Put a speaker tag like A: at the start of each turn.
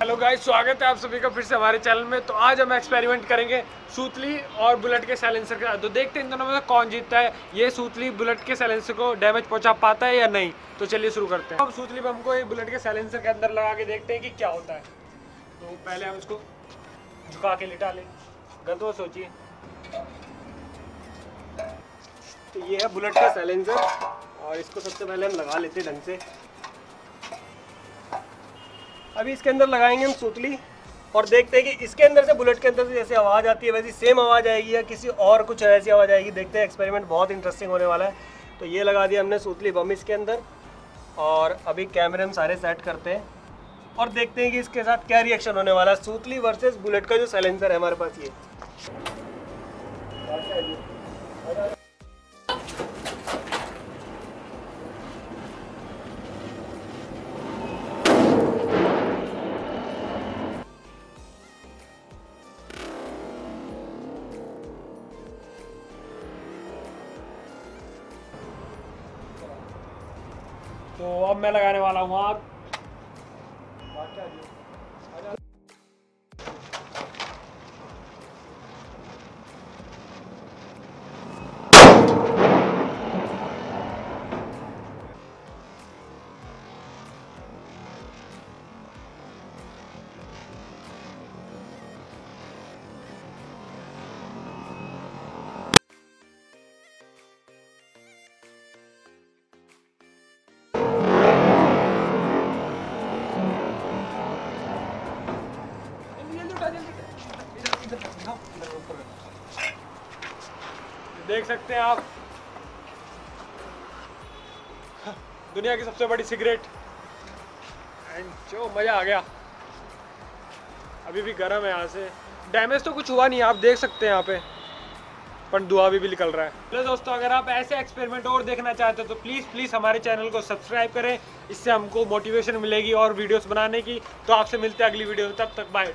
A: Hello guys स्वागत है आप सभी का फिर से हमारे चैनल में। तो आज हम एक्सपेरिमेंट करेंगे सूतली और बुलेट के साइलेंसर का तो देखते हैं इन दोनों में कौन जीतता है। ये सूतली बुलेट के साइलेंसर को डैमेज पहुँचा पाता है या नहीं? तो चलिए शुरू करते हैं। अब सूतली हमको ये बुलेट के साइलेंसर के अंदर लगा के देखते हैं कि क्या होता है। तो पहले हम इसको झुका के लिटा लें। गलत वो सोचिए। तो ये है बुलेट का साइलेंसर और इसको सबसे पहले हम लगा लेते हैं ढंग से। अभी इसके अंदर लगाएँगे हम सूतली और देखते हैं कि इसके अंदर से बुलेट के अंदर से जैसे आवाज़ आती है, वैसी सेम आवाज़ आएगी या किसी और कुछ ऐसी आवाज़ आएगी। देखते हैं एक्सपेरिमेंट बहुत इंटरेस्टिंग होने वाला है। तो ये लगा दिया हमने सूतली बम इसके अंदर और अभी कैमरे हम सारे सेट करते हैं और देखते हैं कि इसके साथ क्या रिएक्शन होने वाला है। सूतली वर्सेस बुलेट का जो साइलेंसर है हमारे पास ये। तो अब मैं लगाने वाला हूँ आग देख सकते हैं आप। दुनिया की सबसे बड़ी सिगरेट। एंड जो मज़ा आ गया। अभी भी गर्म है यहाँ से। डैमेज तो कुछ हुआ नहीं आप देख सकते हैं यहाँ पे। पर धुआँ भी, भी निकल रहा है। तो दोस्तों अगर आप ऐसे एक्सपेरिमेंट और देखना चाहते हो तो प्लीज़ प्लीज़ हमारे चैनल को सब्सक्राइब करें। इससे हमको मोटिवेशन मिलेगी और वीडियोस बनाने की। तो आपसे मिलते हैं अगली वीडियो में। तब तक बाय